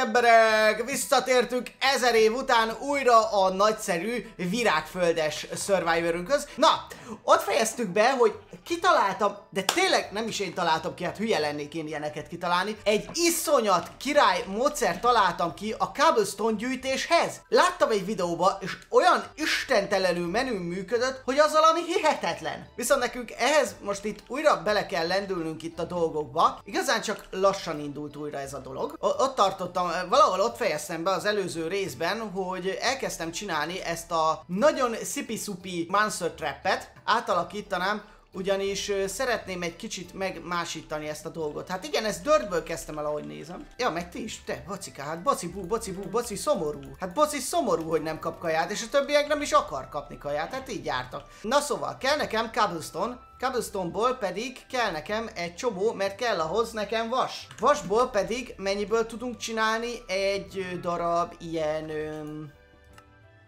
emberek! Visszatértünk ezer év után újra a nagyszerű virágföldes survivorünkhöz. Na, ott fejeztük be, hogy kitaláltam, de tényleg nem is én találtam ki, hát hülye lennék én ilyeneket kitalálni. Egy iszonyat király módszer találtam ki a cobblestone gyűjtéshez. Láttam egy videóba, és olyan istentelenül menő működött, hogy az valami hihetetlen. Viszont nekünk ehhez most itt újra bele kell lendülnünk itt a dolgokba. Igazán csak lassan indult újra ez a dolog. O- ott tartottam, valahol ott fejeztem be az előző részben, hogy elkezdtem csinálni ezt a nagyon szipi-szupi monster trappet, átalakítanám, ugyanis szeretném egy kicsit megmásítani ezt a dolgot. Hát igen, ezt dörtből kezdtem el, ahogy nézem. Ja, meg ti is, te, bocika, hát boci bú, boci bú, boci szomorú. Hát boci szomorú, hogy nem kap kaját, és a többiek nem is akar kapni kaját, hát így jártak. Na szóval, kell nekem cobblestone, Cobblestone-ból pedig kell nekem egy csomó, mert kell ahhoz nekem vas. Vasból pedig mennyiből tudunk csinálni egy darab ilyen... Öm,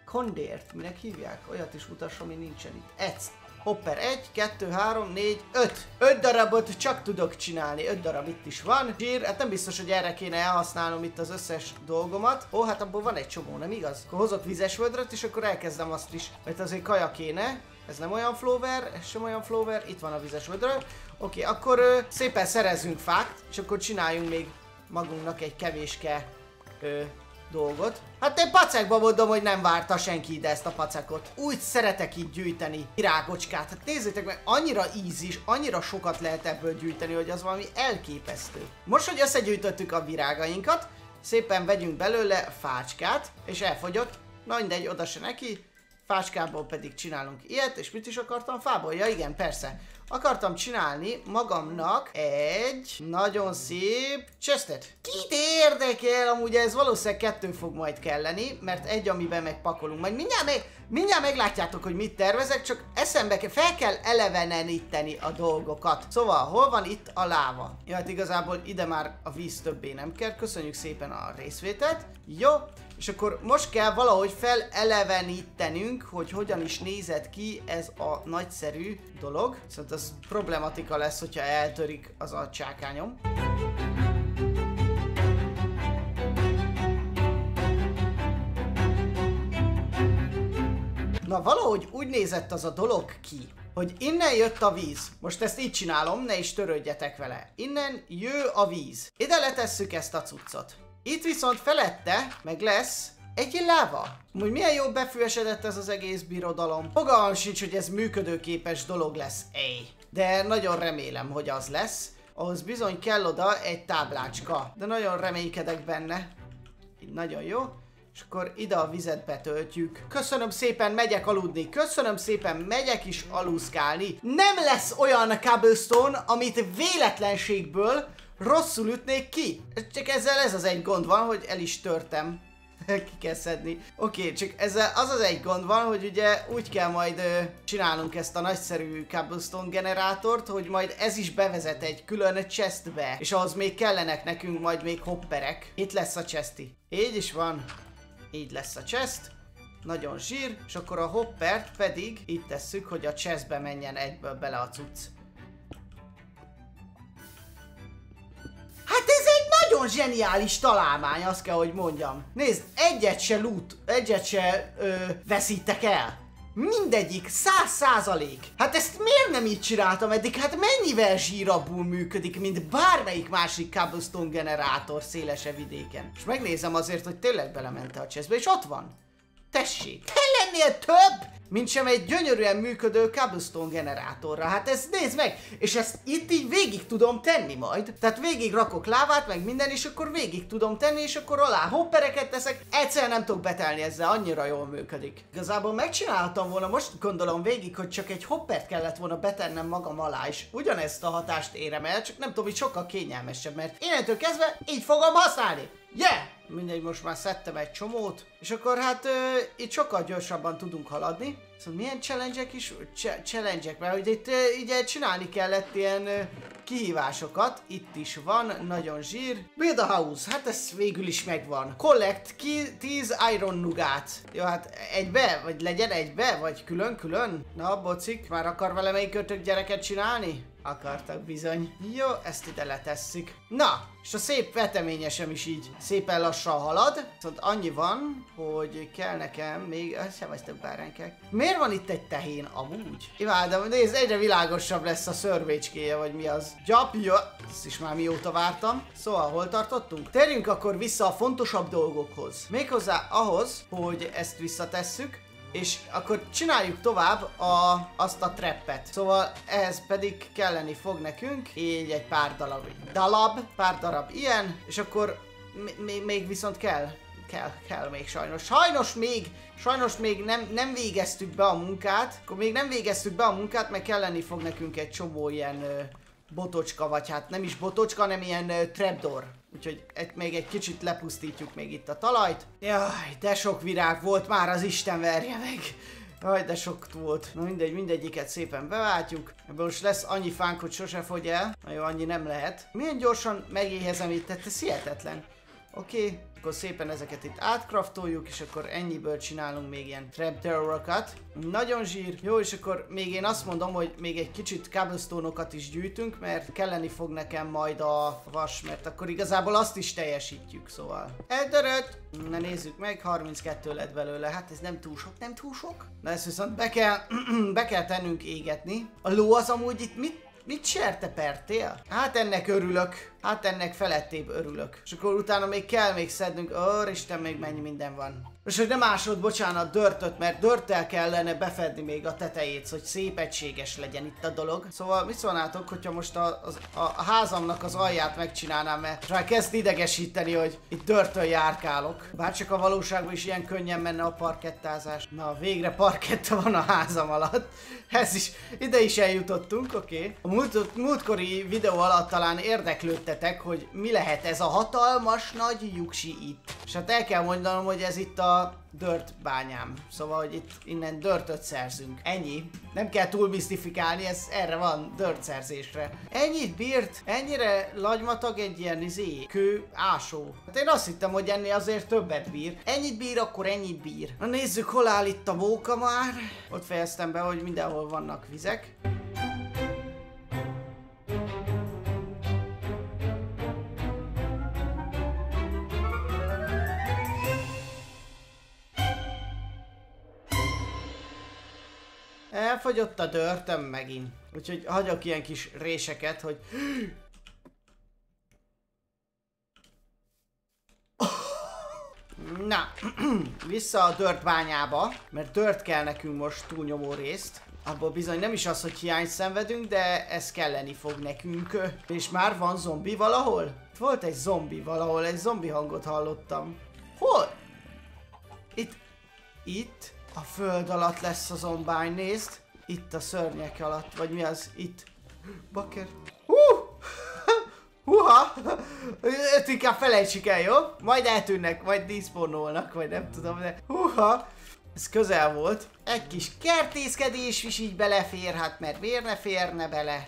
kondért, minek hívják? Olyat is mutass, ami nincsen itt. Ezt. Hopper 1, 2, 3, 4, 5. 5 darabot csak tudok csinálni. 5 darab itt is van. Zsír, hát nem biztos, hogy erre kéne elhasználnom itt az összes dolgomat. Ó, hát abból van egy csomó, nem igaz? Akkor hozok vizes vödröt, és akkor elkezdem azt is. Mert azért kaja kéne. Ez nem olyan flower, ez sem olyan flower. Itt van a vizes vödrö. Oké, akkor ö, szépen szerezzünk fát, és akkor csináljunk még magunknak egy kevéske ö, dolgot. Hát én pacekba mondom, hogy nem várta senki ide ezt a pacekot. Úgy szeretek így gyűjteni virágocskát. Hát nézzétek meg, annyira ízis, annyira sokat lehet ebből gyűjteni, hogy az valami elképesztő. Most, hogy összegyűjtöttük a virágainkat, szépen vegyünk belőle fácskát, és elfogyott. Na mindegy, oda se neki. Fáskából pedig csinálunk ilyet, és mit is akartam fából? Ja igen, persze. Akartam csinálni magamnak egy nagyon szép chestet. Kit érdekel? Amúgy ez valószínűleg kettő fog majd kelleni, mert egy, amiben megpakolunk. Majd mindjárt, meg, mindjárt meglátjátok, hogy mit tervezek, csak eszembe kell, fel kell eleveneníteni a dolgokat. Szóval, hol van itt a láva? Ja, hát igazából ide már a víz többé nem kell. Köszönjük szépen a részvételt. Jó, és akkor most kell valahogy felelevenítenünk, hogy hogyan is nézett ki ez a nagyszerű dolog. Szóval az problematika lesz, hogyha eltörik az a csákányom. Na valahogy úgy nézett az a dolog ki, hogy innen jött a víz. Most ezt így csinálom, ne is törődjetek vele. Innen jő a víz. Ide letesszük ezt a cuccot. Itt viszont felette meg lesz egy láva. Úgy milyen jó befűesedett ez az egész birodalom. Fogalmam sincs, hogy ez működőképes dolog lesz. Ej. De nagyon remélem, hogy az lesz. Ahhoz bizony kell oda egy táblácska. De nagyon reménykedek benne. Így nagyon jó. És akkor ide a vizet betöltjük. Köszönöm szépen, megyek aludni. Köszönöm szépen, megyek is aluszkálni. Nem lesz olyan cobblestone, amit véletlenségből rosszul ütnék ki. Csak ezzel ez az egy gond van, hogy el is törtem. ki kell szedni. Oké, okay, csak ezzel az az egy gond van, hogy ugye úgy kell majd ö, csinálnunk ezt a nagyszerű cobblestone generátort, hogy majd ez is bevezet egy külön chestbe, és ahhoz még kellenek nekünk majd még hopperek. Itt lesz a chesti. Így is van. Így lesz a chest. Nagyon zsír, és akkor a hoppert pedig itt tesszük, hogy a chestbe menjen egyből bele a cucc. Hát ez egy nagyon zseniális találmány, azt kell, hogy mondjam. Nézd, egyet se loot, egyet se ö, veszítek el. Mindegyik száz százalék. Hát ezt miért nem így csináltam eddig? Hát mennyivel zsírabbul működik, mint bármelyik másik cobblestone generátor szélesebb vidéken. És megnézem azért, hogy tényleg belemente a chestbe, és ott van. Tessék, kell lennél több, mint sem egy gyönyörűen működő cobblestone generátorra. Hát ezt nézd meg! És ezt itt így végig tudom tenni majd. Tehát végig rakok lávát, meg minden, és akkor végig tudom tenni, és akkor alá hoppereket teszek. Egyszerűen nem tudok betelni ezzel, annyira jól működik. Igazából megcsináltam volna, most gondolom végig, hogy csak egy hoppert kellett volna betennem magam alá, és ugyanezt a hatást érem el, csak nem tudom, hogy sokkal kényelmesebb, mert innentől kezdve így fogom használni. Yeah! Mindegy, most már szedtem egy csomót, és akkor hát ö, itt sokkal gyorsabban tudunk haladni. Szóval milyen challenge-ek is? Ch- challenge mert hogy itt ö, ugye csinálni kellett ilyen ö, kihívásokat. Itt is van, nagyon zsír. Build a house, hát ez végül is megvan. Collect ki 10 iron nugát. Jó, hát egybe, vagy legyen egybe, vagy külön-külön? Na, bocik, már akar melyik gyereket csinálni? Akartak bizony. Jó, ezt ide letesszük. Na, és a szép veteményesem is így szépen lassan halad. Viszont annyi van, hogy kell nekem még... Szevasztok báránkák. Miért van itt egy tehén amúgy? Imádom, nézd, egyre világosabb lesz a szörvécskéje, vagy mi az. Gyapja, ezt is már mióta vártam. Szóval, hol tartottunk? Térjünk akkor vissza a fontosabb dolgokhoz. Méghozzá ahhoz, hogy ezt visszatesszük, és akkor csináljuk tovább a, azt a treppet. Szóval ehhez pedig kelleni fog nekünk így egy pár darab, dalab, pár darab ilyen, és akkor még, viszont kell, kell, kell még sajnos. Sajnos még, sajnos még nem, nem végeztük be a munkát, akkor még nem végeztük be a munkát, mert kelleni fog nekünk egy csomó ilyen ö, botocska, vagy hát nem is botocska, hanem ilyen ö, trapdoor. Úgyhogy egy, még egy kicsit lepusztítjuk még itt a talajt. Jaj, de sok virág volt már, az Isten verje meg. Jaj, de sok volt. Na mindegy, mindegyiket szépen beváltjuk. Ebből most lesz annyi fánk, hogy sose fogy el. Na jó, annyi nem lehet. Milyen gyorsan megéhezem itt, tehát ez hihetetlen. Oké, okay, akkor szépen ezeket itt átkraftoljuk, és akkor ennyiből csinálunk még ilyen trapdoorokat. Nagyon zsír. Jó, és akkor még én azt mondom, hogy még egy kicsit cobblestone-okat is gyűjtünk, mert kelleni fog nekem majd a vas, mert akkor igazából azt is teljesítjük, szóval. Eldörött! Na nézzük meg, 32 lett belőle, hát ez nem túl sok, nem túl sok. Na ezt viszont be kell, be kell tennünk égetni. A ló az amúgy itt mit Mit serte pertél? Hát ennek örülök. Hát ennek felettébb örülök. És akkor utána még kell még szednünk. Ó, Isten, még mennyi minden van. És hogy nem ásod, bocsánat, dörtöt, mert dörttel kellene befedni még a tetejét, hogy szép egységes legyen itt a dolog. Szóval mit szólnátok, hogyha most a, a, a házamnak az alját megcsinálnám, mert rá kezd idegesíteni, hogy itt dörtön járkálok. Bárcsak a valóságban is ilyen könnyen menne a parkettázás. Na, végre parketta van a házam alatt. Ez is, ide is eljutottunk, oké. Okay. A múlt, múltkori videó alatt talán érdeklődtetek, hogy mi lehet ez a hatalmas nagy juksi itt. És hát el kell mondanom, hogy ez itt a dört bányám. Szóval, hogy itt innen dörtöt szerzünk. Ennyi. Nem kell túl misztifikálni, ez erre van, dört szerzésre. Ennyit bírt? Ennyire lagymatag egy ilyen izé, kő ásó. Hát én azt hittem, hogy ennél azért többet bír. Ennyit bír, akkor ennyit bír. Na nézzük, hol áll itt a móka már. Ott fejeztem be, hogy mindenhol vannak vizek. Elfogyott a dörtöm megint. Úgyhogy hagyok ilyen kis réseket, hogy... Na, vissza a dörtbányába, mert dört kell nekünk most túlnyomó részt. Abból bizony nem is az, hogy hiány szenvedünk, de ez kelleni fog nekünk. És már van zombi valahol? Volt egy zombi valahol, egy zombi hangot hallottam. Hol? Itt. Itt? A föld alatt lesz a zombány, nézd. Itt a szörnyek alatt, vagy mi az? Itt. Bakker. Hú! Húha! Ezt inkább felejtsük el, jó? Majd eltűnnek, majd díszpornolnak, vagy nem tudom, de... Húha! Ez közel volt. Egy kis kertészkedés is így belefér, hát mert miért ne férne bele?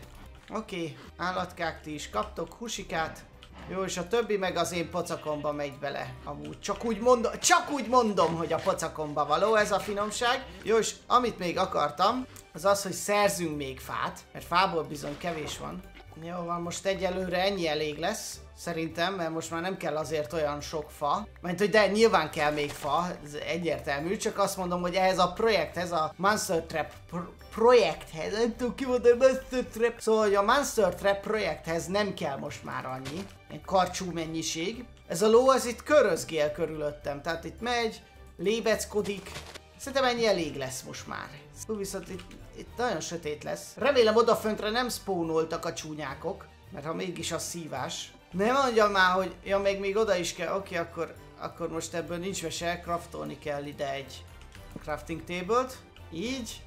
Oké, okay. állatkák ti is kaptok husikát. Jó, és a többi meg az én pocakomba megy bele. Amúgy csak úgy mondom, csak úgy mondom, hogy a pocakomba való ez a finomság. Jó, és amit még akartam, az az, hogy szerzünk még fát, mert fából bizony kevés van. Jó van, most egyelőre ennyi elég lesz. Szerintem, mert most már nem kell azért olyan sok fa. Mert hogy de nyilván kell még fa, ez egyértelmű, csak azt mondom, hogy ehhez a projekthez, a Monster Trap pro projekthez, nem tudom ki mondani, Monster Trap. Szóval, hogy a Monster Trap projekthez nem kell most már annyi, egy karcsú mennyiség. Ez a ló, ez itt körözgél körülöttem, tehát itt megy, lébeckodik. Szerintem ennyi elég lesz most már. Hú, viszont itt, itt nagyon sötét lesz. Remélem odaföntre nem spónoltak a csúnyákok, mert ha mégis a szívás. Nem mondjam már, hogy ja, még még oda is kell, oké, okay, akkor, akkor most ebből nincs mese, craftolni kell ide egy crafting table-t. Így.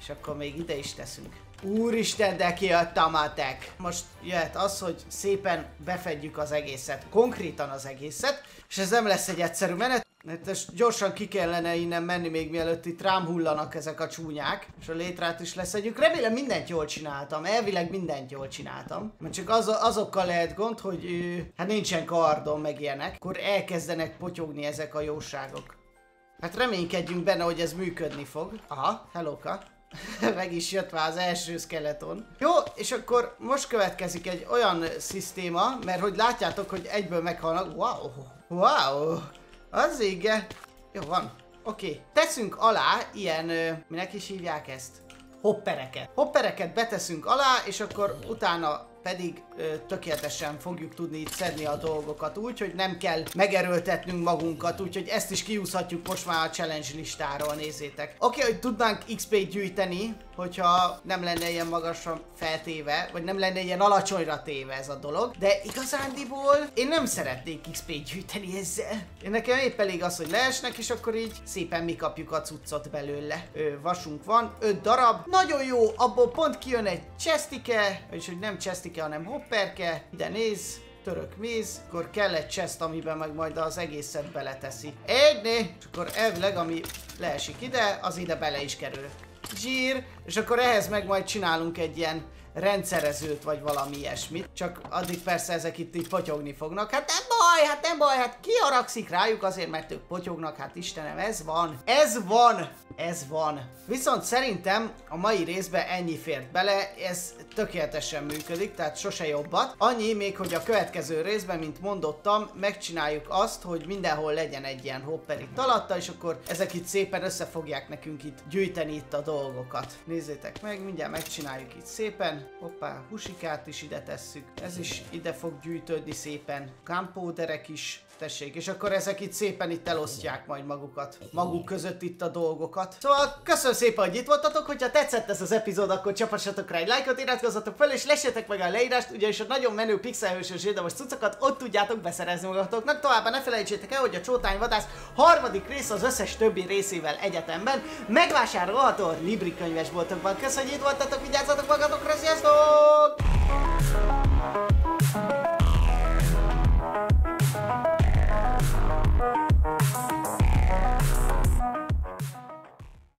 És akkor még ide is teszünk. Úristen, de ki a tamatek! Most jöhet az, hogy szépen befedjük az egészet, konkrétan az egészet, és ez nem lesz egy egyszerű menet, ezt gyorsan ki kellene innen menni még mielőtt itt rám hullanak ezek a csúnyák, és a létrát is leszedjük. Remélem mindent jól csináltam, elvileg mindent jól csináltam. Mert csak az, azokkal lehet gond, hogy hát nincsen kardom meg ilyenek, akkor elkezdenek potyogni ezek a jóságok. Hát reménykedjünk benne, hogy ez működni fog. Aha, hellóka. Meg is jött már az első skeleton. Jó, és akkor most következik egy olyan szisztéma, mert hogy látjátok, hogy egyből meghalnak. Wow! Wow! Az ége. Jó van. Oké. Okay. Teszünk alá ilyen, ö, minek is hívják ezt? Hoppereket. Hoppereket beteszünk alá, és akkor utána pedig tökéletesen fogjuk tudni itt szedni a dolgokat úgy, hogy nem kell megerőltetnünk magunkat, úgyhogy ezt is kiúszhatjuk most már a challenge listáról, nézzétek. Oké, okay, hogy tudnánk XP-t gyűjteni, hogyha nem lenne ilyen magasra feltéve, vagy nem lenne ilyen alacsonyra téve ez a dolog, de igazándiból én nem szeretnék XP-t gyűjteni ezzel. Én nekem épp elég az, hogy leesnek, és akkor így szépen mi kapjuk a cuccot belőle. Ö, vasunk van, 5 darab, nagyon jó, abból pont kijön egy chestike, vagyis hogy nem chestike, hanem hopperke, ide néz, török méz, akkor kell egy chest, amiben meg majd az egészet beleteszi. Egyné, és akkor elvileg, ami leesik ide, az ide bele is kerül. Zsír, és akkor ehhez meg majd csinálunk egy ilyen rendszerezőt, vagy valami ilyesmit. Csak addig persze ezek itt így potyogni fognak. Hát nem baj, hát nem baj, hát ki haragszik rájuk azért, mert ők potyognak, hát Istenem, ez van. Ez van, ez van. Viszont szerintem a mai részben ennyi fért bele, ez tökéletesen működik, tehát sose jobbat. Annyi még, hogy a következő részben, mint mondottam, megcsináljuk azt, hogy mindenhol legyen egy ilyen hopper itt és akkor ezek itt szépen össze fogják nekünk itt gyűjteni itt a dolgokat. Nézzétek meg, mindjárt megcsináljuk itt szépen. Hoppá, husikát is ide tesszük. Ez is ide fog gyűjtődni szépen. Gunpowderek is tessék, és akkor ezek itt szépen itt elosztják majd magukat, maguk között itt a dolgokat. Szóval köszönöm szépen, hogy itt voltatok, hogyha tetszett ez az epizód, akkor csapassatok rá egy lájkot, iratkozzatok fel, és lessetek meg a leírást, ugyanis a nagyon menő pixelhősös most cuccokat ott tudjátok beszerezni magatoknak. Továbbá ne felejtsétek el, hogy a Csótány Vadász harmadik rész az összes többi részével egyetemben megvásárolható a Libri könyvesboltokban. Köszönjük, hogy itt voltatok, vigyázzatok magatokra, sziasztok!